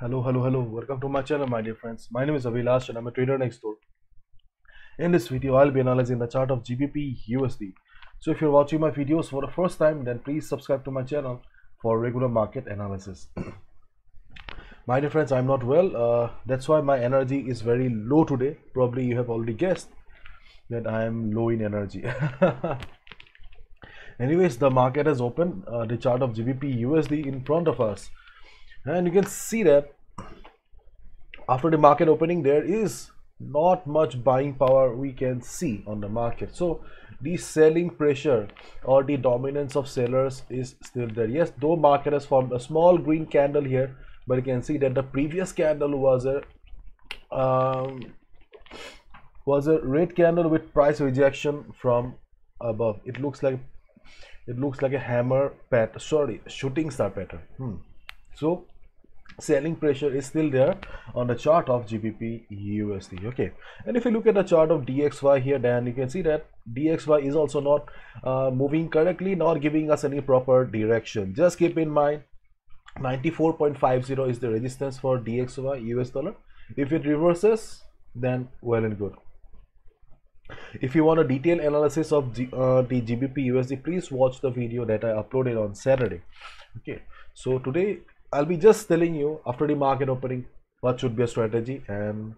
Hello, hello, hello. Welcome to my channel, my dear friends. My name is Abhilash and I'm a trader next door. In this video, I'll be analyzing the chart of GBP USD. So if you're watching my videos for the first time, then please subscribe to my channel for regular market analysis. my dear friends, I'm not well. Uh, that's why my energy is very low today. Probably you have already guessed that I am low in energy. Anyways, the market has opened uh, the chart of GBP USD in front of us and you can see that after the market opening there is not much buying power we can see on the market. So the selling pressure or the dominance of sellers is still there. Yes though market has formed a small green candle here but you can see that the previous candle was a um, was a red candle with price rejection from above. It looks like it looks like a hammer pat sorry shooting star pattern. Hmm. So selling pressure is still there on the chart of GBP USD okay? And if you look at the chart of DXY here then you can see that DXY is also not uh, moving correctly nor giving us any proper direction. Just keep in mind 94.50 is the resistance for DXY US dollar. If it reverses then well and good. If you want a detailed analysis of G, uh, the GBP USD please watch the video that I uploaded on Saturday okay? So today I'll be just telling you after the market opening what should be a strategy and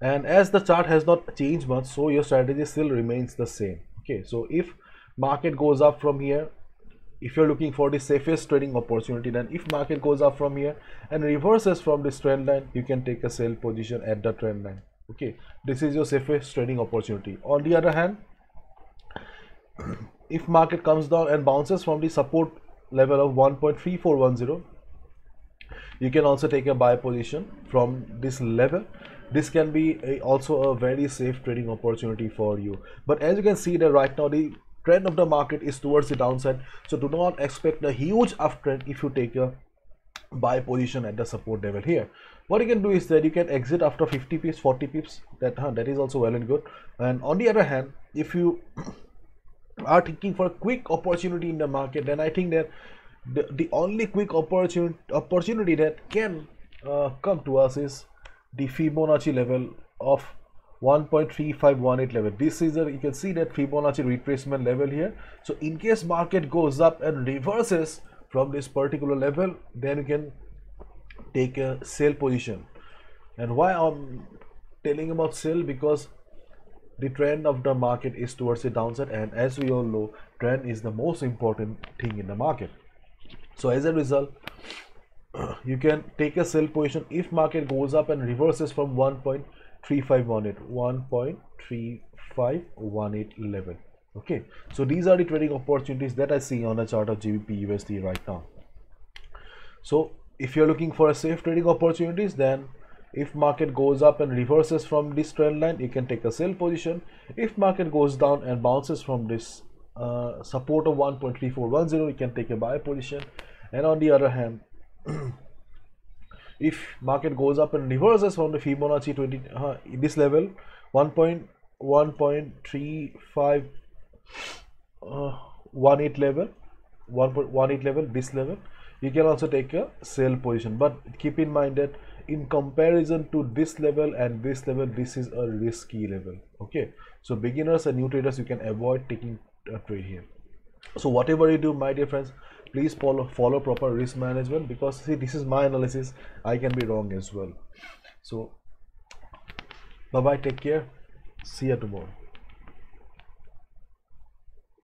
and as the chart has not changed much so your strategy still remains the same. Okay so if market goes up from here if you're looking for the safest trading opportunity then if market goes up from here and reverses from this trend line you can take a sell position at the trend line. Okay this is your safest trading opportunity. On the other hand if market comes down and bounces from the support level of 1.3410 you can also take a buy position from this level. This can be a, also a very safe trading opportunity for you. But as you can see that right now the trend of the market is towards the downside. So do not expect a huge uptrend if you take a buy position at the support level here. What you can do is that you can exit after 50 pips 40 pips. That huh, that is also well and good. And on the other hand if you are thinking for a quick opportunity in the market then i think that the, the only quick opportunity opportunity that can uh, come to us is the fibonacci level of 1.3518 level. This is a you can see that fibonacci retracement level here. So in case market goes up and reverses from this particular level then you can take a sell position. And why i'm telling about sell? Because the trend of the market is towards the downside and as we all know trend is the most important thing in the market. So as a result you can take a sell position if market goes up and reverses from 1.3518 1.3518 level. Okay. So these are the trading opportunities that i see on the chart of gbp usd right now. So if you're looking for a safe trading opportunities then if market goes up and reverses from this trend line you can take a sell position. If market goes down and bounces from this uh, support of 1.3410 you can take a buy position. And on the other hand if market goes up and reverses from the Fibonacci 20 uh, this level 1.1.35 uh, 18 level 1.18 level this level you can also take a sell position. But keep in mind that in comparison to this level and this level this is a risky level. Okay? So beginners and new traders you can avoid taking a trade here. So whatever you do my dear friends please follow follow proper risk management because see this is my analysis. I can be wrong as well. So bye bye take care. See you tomorrow